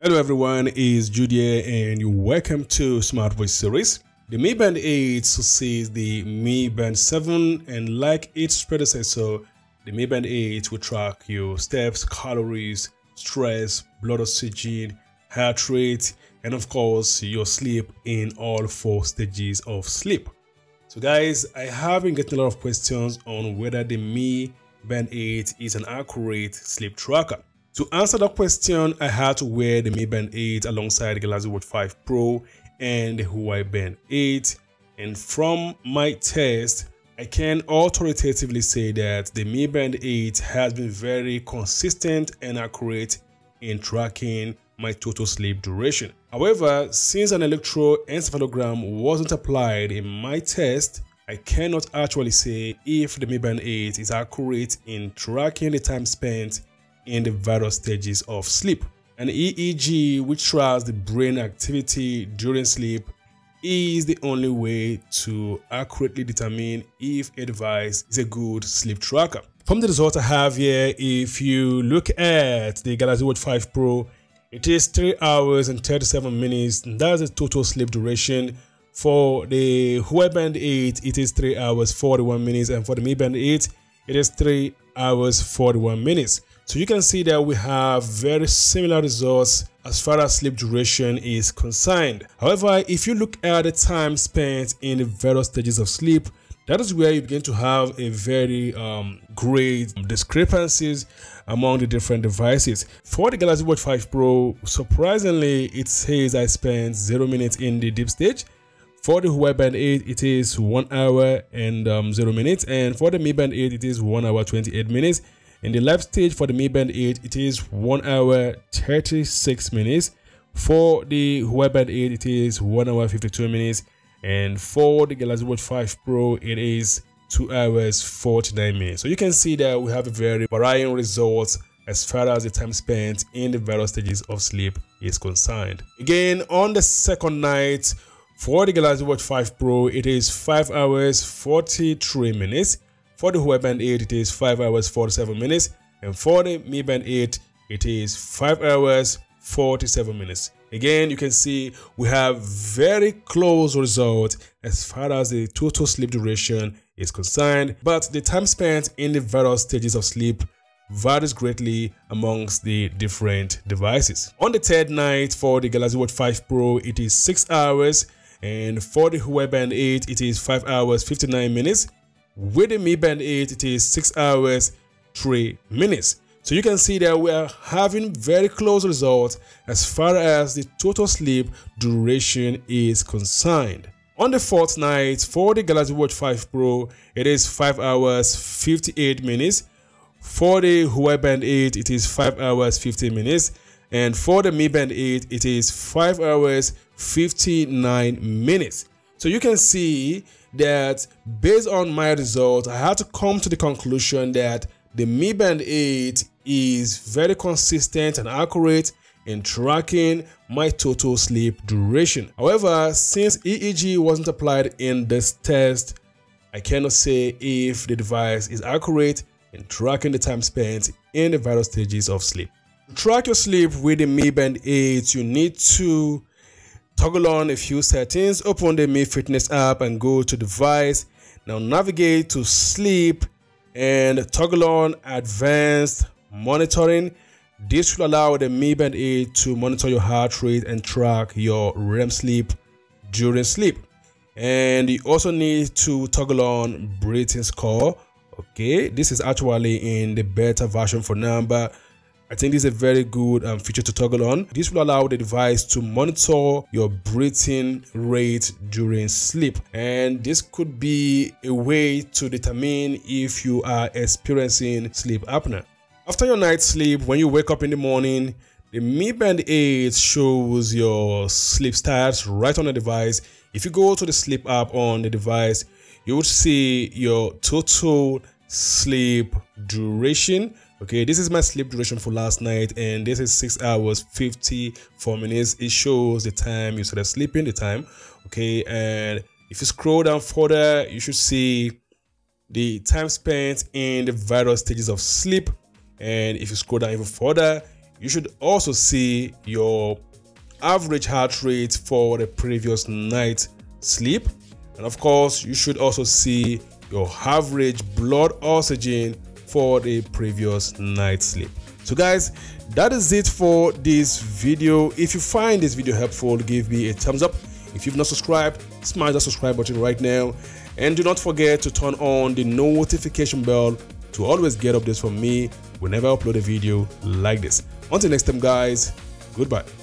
Hello everyone, it's Judy and welcome to Smartwatch series. The Mi Band 8 succeeds the Mi Band 7 and like its predecessor, the Mi Band 8 will track your steps, calories, stress, blood oxygen, heart rate, and of course your sleep in all four stages of sleep. So guys, I have been getting a lot of questions on whether the Mi Band 8 is an accurate sleep tracker. To answer that question, I had to wear the Mi Band 8 alongside the Galaxy Watch 5 Pro and the Huawei Band 8. And from my test, I can authoritatively say that the Mi Band 8 has been very consistent and accurate in tracking my total sleep duration. However, since an electroencephalogram wasn't applied in my test, I cannot actually say if the Mi Band 8 is accurate in tracking the time spent in the various stages of sleep. An EEG, which tracks the brain activity during sleep, is the only way to accurately determine if a device is a good sleep tracker. From the results I have here, if you look at the Galaxy Watch 5 Pro, it is 3 hours and 37 minutes. That's the total sleep duration. For the Huawei Band 8, it is 3 hours 41 minutes. And for the Mi Band 8, it is 3 hours 41 minutes. So you can see that we have very similar results as far as sleep duration is concerned. However, if you look at the time spent in the various stages of sleep, that is where you begin to have a very um, great discrepancies among the different devices. For the Galaxy Watch 5 Pro, surprisingly, it says I spent 0 minutes in the deep stage. For the Huawei Band 8, it is 1 hour and um, 0 minutes. And for the Mi Band 8, it is 1 hour 28 minutes. In the light stage for the Mi Band 8, it is 1 hour 36 minutes. For the Huawei Band 8, it is 1 hour 52 minutes. And for the Galaxy Watch 5 Pro, it is 2 hours 49 minutes. So you can see that we have a very varying results as far as the time spent in the various stages of sleep is concerned. Again, on the second night, for the Galaxy Watch 5 Pro, it is 5 hours 43 minutes. For the Huawei Band 8, it is 5 hours 47 minutes. And for the Mi Band 8, it is 5 hours 47 minutes. Again, you can see we have very close results as far as the total sleep duration is concerned, but the time spent in the various stages of sleep varies greatly amongst the different devices. On the third night for the Galaxy Watch 5 Pro, it is 6 hours, and for the Huawei Band 8, it is 5 hours 59 minutes. With the Mi Band 8, it is 6 hours 3 minutes. So you can see that we are having very close results as far as the total sleep duration is concerned. On the fourth night for the Galaxy Watch 5 Pro, it is 5 hours 58 minutes. For the Huawei Band 8, it is 5 hours 15 minutes. And for the Mi Band 8, it is 5 hours 59 minutes. So you can see that based on my results, I had to come to the conclusion that the Mi Band 8 is very consistent and accurate in tracking my total sleep duration. However, since EEG wasn't applied in this test, I cannot say if the device is accurate in tracking the time spent in the various stages of sleep. To track your sleep with the Mi Band 8, you need to Toggle on a few settings, open the Mi Fitness app and go to device. Now navigate to sleep and toggle on advanced monitoring. This will allow the Mi Band 8 to monitor your heart rate and track your REM sleep during sleep. And you also need to toggle on breathing score. Okay, this is actually in the beta version for number I think this is a very good um, feature to toggle on. This will allow the device to monitor your breathing rate during sleep. And this could be a way to determine if you are experiencing sleep apnea. After your night's sleep, when you wake up in the morning, the Mi Band 8 shows your sleep stats right on the device. If you go to the sleep app on the device, you will see your total sleep duration okay this is my sleep duration for last night and this is six hours 54 minutes. It shows the time you started sleeping the time okay? And if you scroll down further you should see the time spent in the various stages of sleep. And if you scroll down even further you should also see your average heart rate for the previous night sleep. And of course you should also see your average blood oxygen for the previous night sleep so guys that is it for this video if you find this video helpful give me a thumbs up if you've not subscribed smash that subscribe button right now and do not forget to turn on the notification bell to always get updates from me whenever I upload a video like this. Until next time guys, goodbye.